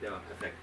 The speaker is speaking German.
Ja, perfekt.